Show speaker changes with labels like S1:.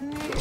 S1: Mm.